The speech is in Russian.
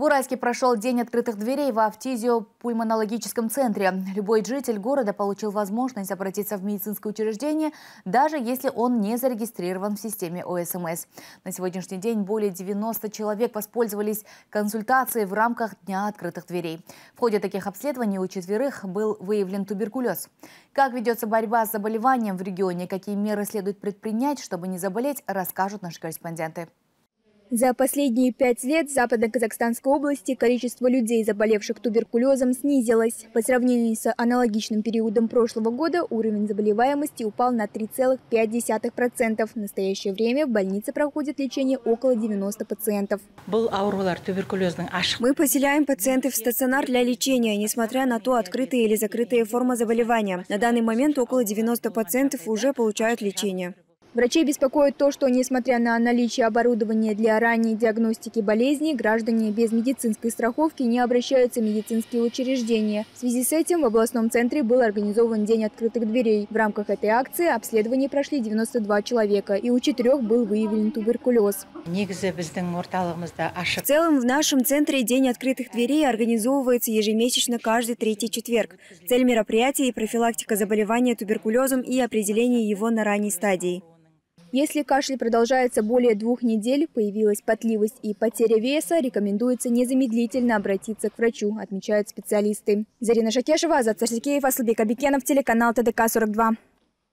В Уральске прошел день открытых дверей в автизиопульмонологическом центре. Любой житель города получил возможность обратиться в медицинское учреждение, даже если он не зарегистрирован в системе ОСМС. На сегодняшний день более 90 человек воспользовались консультацией в рамках Дня открытых дверей. В ходе таких обследований у четверых был выявлен туберкулез. Как ведется борьба с заболеванием в регионе, какие меры следует предпринять, чтобы не заболеть, расскажут наши корреспонденты. За последние пять лет в Западно-Казахстанской области количество людей, заболевших туберкулезом, снизилось. По сравнению с аналогичным периодом прошлого года уровень заболеваемости упал на 3,5%. В настоящее время в больнице проходит лечение около 90 пациентов. Мы поселяем пациентов в стационар для лечения, несмотря на то, открытая или закрытая форма заболевания. На данный момент около 90 пациентов уже получают лечение. Врачей беспокоит то, что, несмотря на наличие оборудования для ранней диагностики болезней, граждане без медицинской страховки не обращаются в медицинские учреждения. В связи с этим в областном центре был организован День открытых дверей. В рамках этой акции обследование прошли 92 человека, и у четырех был выявлен туберкулез. В целом, в нашем центре День открытых дверей организовывается ежемесячно каждый третий четверг. Цель мероприятия – профилактика заболевания туберкулезом и определение его на ранней стадии. Если кашель продолжается более двух недель, появилась потливость и потеря веса, рекомендуется незамедлительно обратиться к врачу, отмечают специалисты. Зарина Шакешева, Азат Сарсикеев, Аслбек Абикенов, телеканал ТДК-42.